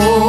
amor.